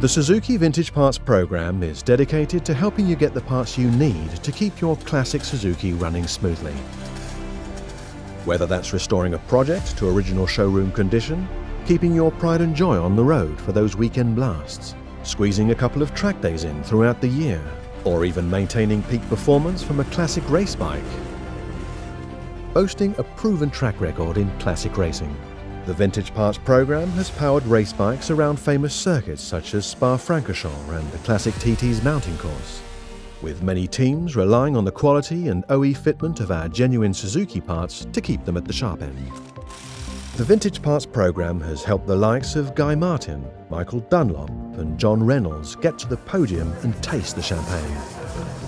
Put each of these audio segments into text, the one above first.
The Suzuki Vintage Parts program is dedicated to helping you get the parts you need to keep your classic Suzuki running smoothly. Whether that's restoring a project to original showroom condition, keeping your pride and joy on the road for those weekend blasts, squeezing a couple of track days in throughout the year, or even maintaining peak performance from a classic race bike. Boasting a proven track record in classic racing, the Vintage Parts program has powered race bikes around famous circuits such as Spa-Francorchamps and the classic TT's mountain course, with many teams relying on the quality and OE fitment of our genuine Suzuki parts to keep them at the sharp end. The Vintage Parts program has helped the likes of Guy Martin, Michael Dunlop and John Reynolds get to the podium and taste the champagne.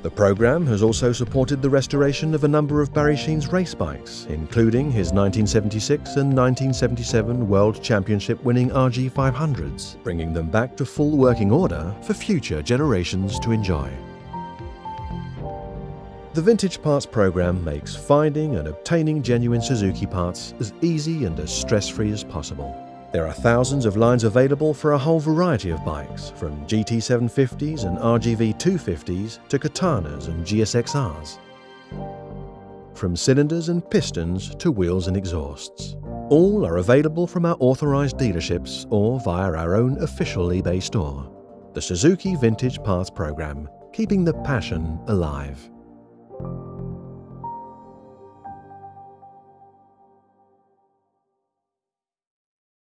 The program has also supported the restoration of a number of Barry Sheene's race bikes, including his 1976 and 1977 World Championship winning RG500s, bringing them back to full working order for future generations to enjoy. The Vintage Parts program makes finding and obtaining genuine Suzuki parts as easy and as stress-free as possible. There are thousands of lines available for a whole variety of bikes, from GT750s and RGV 250s to Katanas and GSXRs. From cylinders and pistons to wheels and exhausts. All are available from our authorised dealerships or via our own official eBay store. The Suzuki Vintage Parts Program, keeping the passion alive.